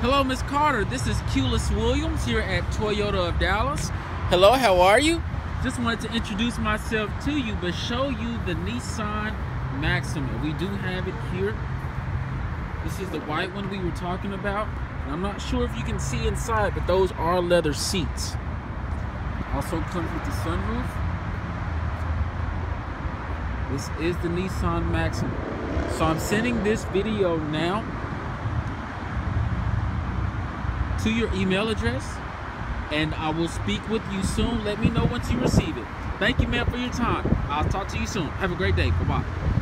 Hello, Miss Carter. This is Culus Williams here at Toyota of Dallas. Hello, how are you? Just wanted to introduce myself to you, but show you the Nissan Maxima. We do have it here. This is the white one we were talking about. And I'm not sure if you can see inside, but those are leather seats. Also comes with the sunroof. This is the Nissan Maxima. So I'm sending this video now to your email address and I will speak with you soon. Let me know once you receive it. Thank you, man, for your time. I'll talk to you soon. Have a great day. Bye-bye.